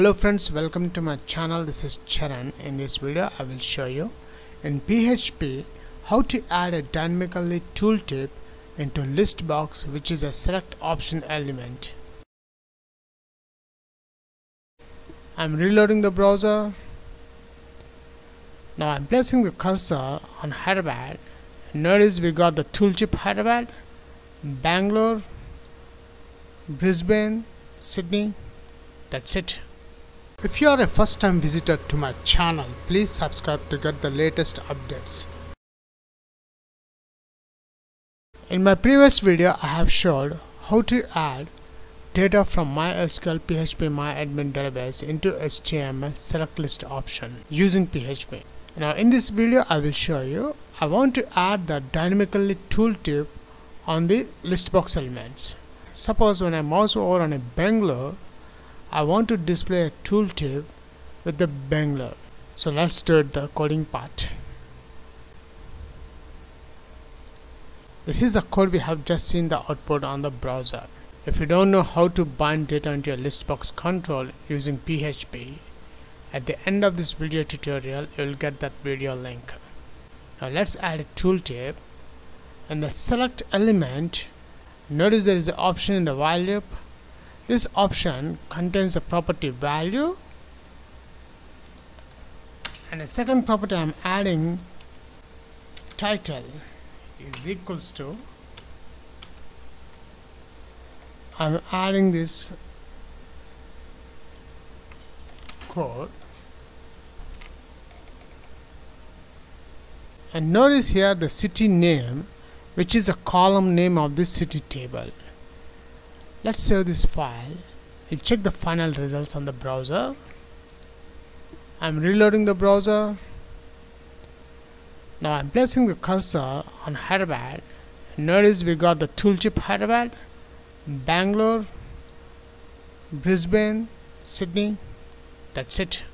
hello friends welcome to my channel. This is Charan. In this video I will show you in PHP how to add a dynamically tooltip into list box which is a select option element. I'm reloading the browser. Now I'm placing the cursor on Hyderabad notice we got the tooltip Hyderabad Bangalore Brisbane Sydney. That's it if you are a first time visitor to my channel please subscribe to get the latest updates. In my previous video i have showed how to add data from mysql php myadmin database into html select list option using php. Now in this video i will show you i want to add the dynamically tooltip on the list box elements. Suppose when i mouse over on a bangalore I want to display a tooltip with the Bangalore. So let's start the coding part. This is the code we have just seen the output on the browser. If you don't know how to bind data into a list box control using PHP, at the end of this video tutorial you will get that video link. Now let's add a tooltip and the select element notice there is an option in the while loop this option contains the property value. And the second property I'm adding title is equals to I'm adding this code and notice here the city name which is a column name of this city table let's save this file. And check the final results on the browser. I'm reloading the browser. Now I'm placing the cursor on Hyderabad. Notice we got the tooltip Hyderabad Bangalore Brisbane Sydney. That's it